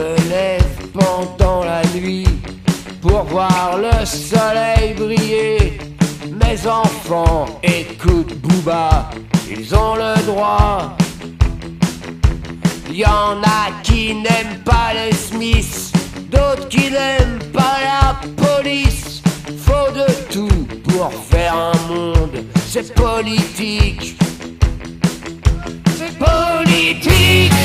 Me lève pendant la nuit pour voir le soleil briller. Mes enfants écoutent Booba, ils ont le droit. Y en a qui n'aiment pas les Smiths, d'autres qui n'aiment pas la police. Faut de tout pour faire un monde, c'est politique. C'est politique.